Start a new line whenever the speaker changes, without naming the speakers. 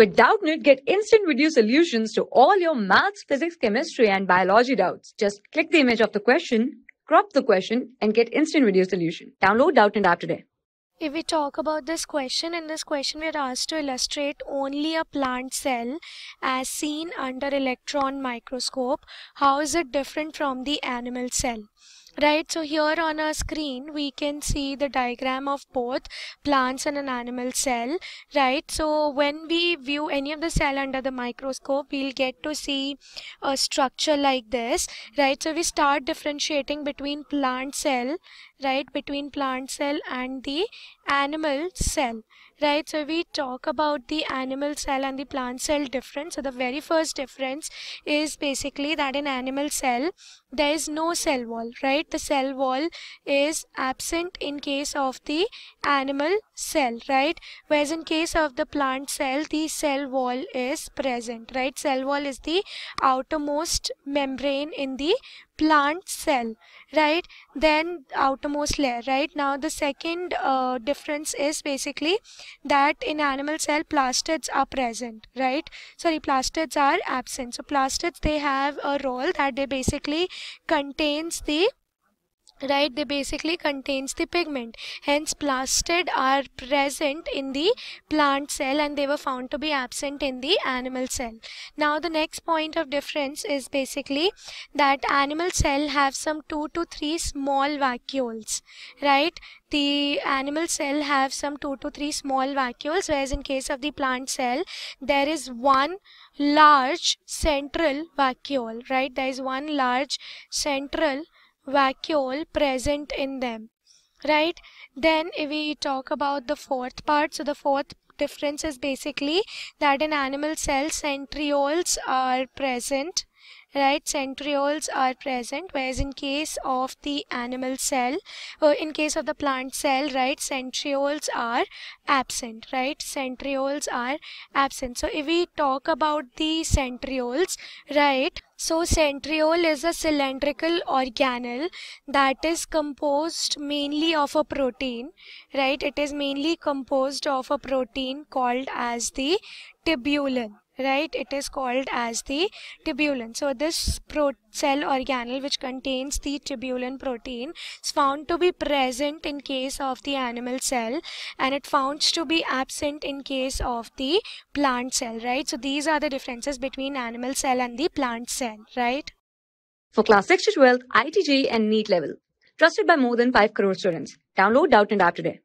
With Doubtnut, get instant video solutions to all your maths, physics, chemistry, and biology doubts. Just click the image of the question, crop the question, and get instant video solution. Download Doubtnut app today.
If we talk about this question, in this question we are asked to illustrate only a plant cell as seen under electron microscope. How is it different from the animal cell? Right so here on our screen we can see the diagram of both plants and an animal cell right? So when we view any of the cell under the microscope we'll get to see a structure like this right? So we start differentiating between plant cell right? Between plant cell and the animal cell right? So we talk about the animal cell and the plant cell difference. So the very first difference is basically that in animal cell there is no cell wall right? The cell wall is absent in case of the animal cell right? Whereas in case of the plant cell the cell wall is present right? Cell wall is the outermost membrane in the plant cell right? Then outermost layer right? Now the second uh, difference is basically that in animal cell plastids are present right? Sorry plastids are absent. So plastids they have a role that they basically contains the right they basically contains the pigment. Hence plastid are present in the plant cell and they were found to be absent in the animal cell. Now the next point of difference is basically that animal cell have some two to three small vacuoles. Right the animal cell have some two to three small vacuoles whereas in case of the plant cell there is one large central vacuole. Right there is one large central vacuole present in them right? Then if we talk about the fourth part so the fourth difference is basically that in animal cells centrioles are present right? Centrioles are present whereas in case of the animal cell or in case of the plant cell right centrioles are absent right? Centrioles are absent. So if we talk about the centrioles right so centriole is a cylindrical organelle that is composed mainly of a protein right? It is mainly composed of a protein called as the tubulin right it is called as the tubulin so this cell organelle which contains the tubulin protein is found to be present in case of the animal cell and it found to be absent in case of the plant cell right so these are the differences between animal cell and the plant cell right
For class 6 to 12, IIT JEE and NEET level. Trusted by more than 5 crore students. Download Doubtnut app today.